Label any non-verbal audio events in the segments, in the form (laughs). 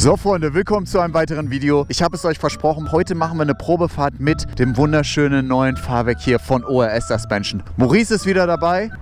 So Freunde, willkommen zu einem weiteren Video. Ich habe es euch versprochen, heute machen wir eine Probefahrt mit dem wunderschönen neuen Fahrwerk hier von ORS Suspension. Maurice ist wieder dabei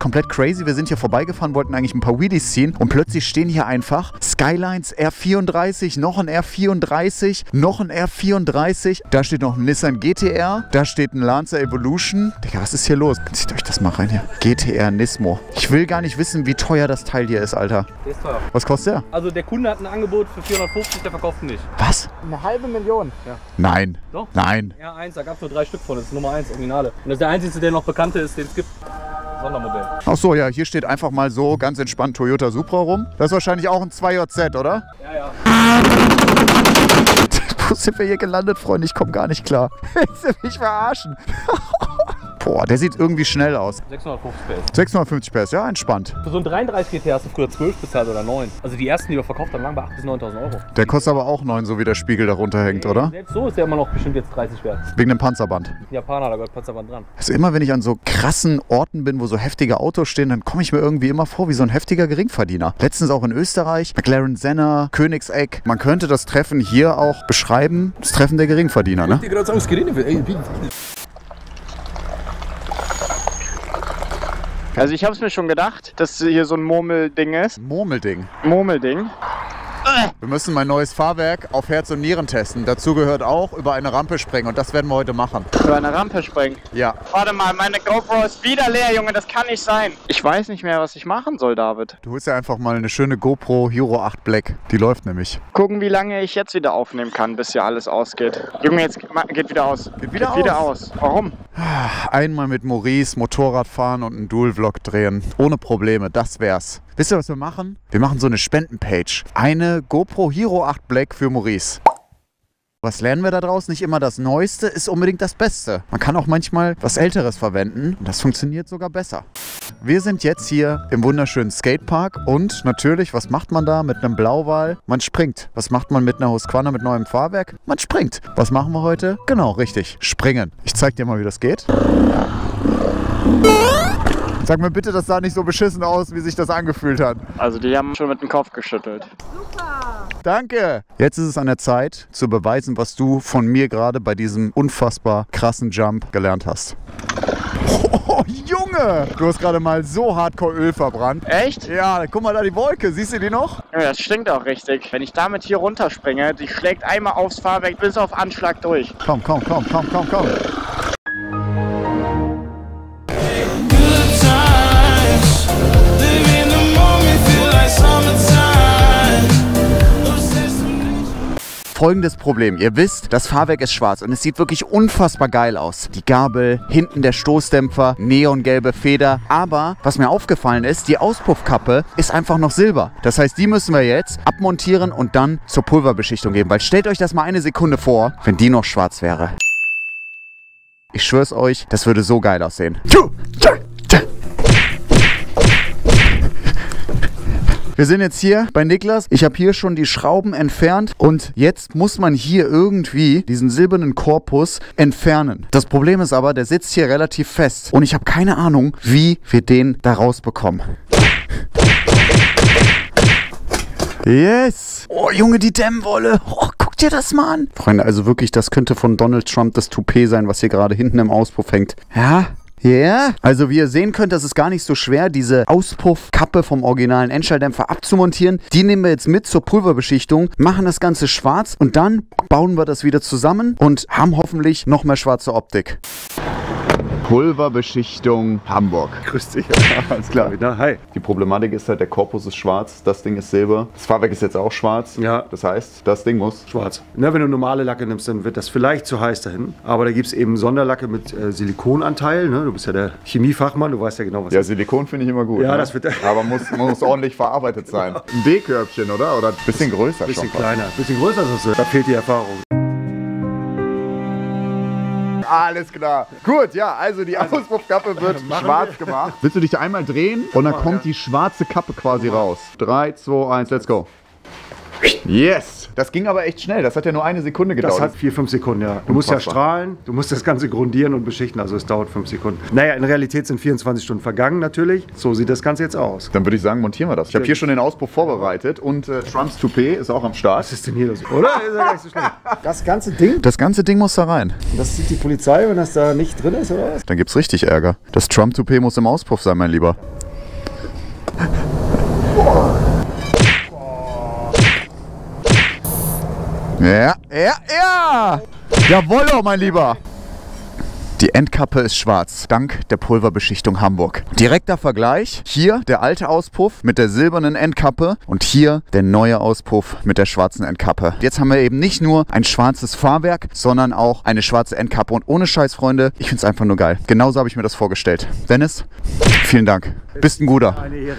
komplett crazy. Wir sind hier vorbeigefahren, wollten eigentlich ein paar Wheelies ziehen und plötzlich stehen hier einfach Skylines R34, noch ein R34, noch ein R34. Da steht noch ein Nissan GTR, da steht ein Lancer Evolution. Digga, was ist hier los? Zieht euch das mal rein hier. GTR Nismo. Ich will gar nicht wissen, wie teuer das Teil hier ist, Alter. Der ist teuer. Was kostet der? Also der Kunde hat ein Angebot für 450, der verkauft ihn nicht. Was? Eine halbe Million. Ja. Nein. Doch? Nein. R1, da gab es nur drei Stück von, das ist Nummer 1, Originale. Und das ist der einzige, der noch bekannte ist, den es gibt. Sondermodell. Ach so, ja, hier steht einfach mal so ganz entspannt Toyota Supra rum. Das ist wahrscheinlich auch ein 2JZ, oder? Ja, ja. (laughs) Wo sind wir hier gelandet, Freunde? Ich komme gar nicht klar. Willst du mich verarschen? (laughs) Boah, der sieht irgendwie schnell aus. 650 PS. 650 PS, ja, entspannt. Für so einen 33 GT hast du früher 12 bezahlt oder 9. Also die ersten, die wir verkauft haben, lagen bei 8.000 bis 9.000 Euro. Der kostet aber auch 9, so wie der Spiegel darunter hängt, oder? Selbst so ist der immer noch bestimmt jetzt 30 wert. Wegen dem Panzerband. Ein Japaner, da gehört Panzerband dran. Also immer, wenn ich an so krassen Orten bin, wo so heftige Autos stehen, dann komme ich mir irgendwie immer vor wie so ein heftiger Geringverdiener. Letztens auch in Österreich, McLaren Senna, Königseck. Man könnte das Treffen hier auch beschreiben, das Treffen der Geringverdiener, ne? Ich gerade sagen, es geht Also ich habe es mir schon gedacht, dass hier so ein Murmelding ist. Murmelding. Murmelding. Wir müssen mein neues Fahrwerk auf Herz und Nieren testen. Dazu gehört auch über eine Rampe springen und das werden wir heute machen. Über eine Rampe springen. Ja. Warte mal, meine GoPro ist wieder leer, Junge, das kann nicht sein. Ich weiß nicht mehr, was ich machen soll, David. Du holst ja einfach mal eine schöne GoPro Hero 8 Black. Die läuft nämlich. Gucken, wie lange ich jetzt wieder aufnehmen kann, bis hier alles ausgeht. Junge, jetzt geht wieder aus. Geht wieder wieder aus. Warum? Einmal mit Maurice Motorrad fahren und einen Dual-Vlog drehen. Ohne Probleme, das wär's. Wisst ihr, was wir machen? Wir machen so eine Spendenpage. Eine GoPro Hero 8 Black für Maurice. Was lernen wir da draus? Nicht immer das Neueste ist unbedingt das Beste. Man kann auch manchmal was Älteres verwenden und das funktioniert sogar besser. Wir sind jetzt hier im wunderschönen Skatepark und natürlich, was macht man da mit einem Blauwal? Man springt. Was macht man mit einer Husqvarna mit neuem Fahrwerk? Man springt. Was machen wir heute? Genau, richtig. Springen. Ich zeig dir mal, wie das geht. Sag mir bitte, das sah nicht so beschissen aus, wie sich das angefühlt hat. Also die haben schon mit dem Kopf geschüttelt. Danke. Jetzt ist es an der Zeit zu beweisen, was du von mir gerade bei diesem unfassbar krassen Jump gelernt hast. Oh, Junge! Du hast gerade mal so hardcore Öl verbrannt. Echt? Ja, guck mal da die Wolke. Siehst du die noch? Ja, das stinkt auch richtig. Wenn ich damit hier runterspringe, die schlägt einmal aufs Fahrwerk bis auf Anschlag durch. Komm, komm, komm, komm, komm, komm. Folgendes Problem. Ihr wisst, das Fahrwerk ist schwarz und es sieht wirklich unfassbar geil aus. Die Gabel, hinten der Stoßdämpfer, neongelbe Feder. Aber was mir aufgefallen ist, die Auspuffkappe ist einfach noch silber. Das heißt, die müssen wir jetzt abmontieren und dann zur Pulverbeschichtung geben. Weil stellt euch das mal eine Sekunde vor, wenn die noch schwarz wäre. Ich schwör's euch, das würde so geil aussehen. Wir sind jetzt hier bei Niklas. Ich habe hier schon die Schrauben entfernt und jetzt muss man hier irgendwie diesen silbernen Korpus entfernen. Das Problem ist aber, der sitzt hier relativ fest und ich habe keine Ahnung, wie wir den da rausbekommen. Yes! Oh, Junge, die Dämmwolle. Oh, guck dir das mal an. Freunde, also wirklich, das könnte von Donald Trump das Toupet sein, was hier gerade hinten im Auspuff hängt. Ja, ja, yeah. also wie ihr sehen könnt, das ist gar nicht so schwer, diese Auspuffkappe vom originalen Endschalldämpfer abzumontieren. Die nehmen wir jetzt mit zur Pulverbeschichtung, machen das Ganze schwarz und dann bauen wir das wieder zusammen und haben hoffentlich noch mehr schwarze Optik. Pulverbeschichtung Hamburg. Grüß dich. Alles klar. Na, hi. Die Problematik ist halt, der Korpus ist schwarz, das Ding ist silber. Das Fahrwerk ist jetzt auch schwarz. Ja. Das heißt, das Ding muss Schwarz. Na, wenn du normale Lacke nimmst, dann wird das vielleicht zu heiß dahin. Aber da gibt es eben Sonderlacke mit äh, Silikonanteil. Ne? Du bist ja der Chemiefachmann, du weißt ja genau, was Ja. Silikon finde ich immer gut. Ja, ne? das wird- (laughs) Aber muss, muss ordentlich verarbeitet sein. Ein B-Körbchen, oder? Oder ein bisschen größer Bisschen schon kleiner, bisschen größer ist es. Da fehlt die Erfahrung. Alles klar. Gut, ja, also die Auspuffkappe wird (laughs) schwarz gemacht. Willst du dich einmal drehen und dann kommt die schwarze Kappe quasi raus. 3, 2, 1, let's go. Yes! Das ging aber echt schnell. Das hat ja nur eine Sekunde gedauert. Das hat vier, fünf Sekunden, ja. Du musst ja strahlen, du musst das Ganze grundieren und beschichten, also es dauert fünf Sekunden. Naja, in Realität sind 24 Stunden vergangen natürlich. So sieht das Ganze jetzt aus. Dann würde ich sagen, montieren wir das. Ich habe hier schon den Auspuff vorbereitet und äh, Trumps Toupet ist auch am Start. Was ist denn hier los? Oder? Ist ja gar nicht so schlimm. (laughs) Das ganze Ding, Das ganze Ding muss da rein. das sieht die Polizei, wenn das da nicht drin ist, oder was? Dann gibt's richtig Ärger. Das Trump-Toupet muss im Auspuff sein, mein Lieber. Ja, ja, ja! Jawollo, mein Lieber! Die Endkappe ist schwarz, dank der Pulverbeschichtung Hamburg. Direkter Vergleich, hier der alte Auspuff mit der silbernen Endkappe und hier der neue Auspuff mit der schwarzen Endkappe. Jetzt haben wir eben nicht nur ein schwarzes Fahrwerk, sondern auch eine schwarze Endkappe. Und ohne Scheiß, Freunde, ich finde es einfach nur geil. Genauso habe ich mir das vorgestellt. Dennis, vielen Dank. Bist ein guter.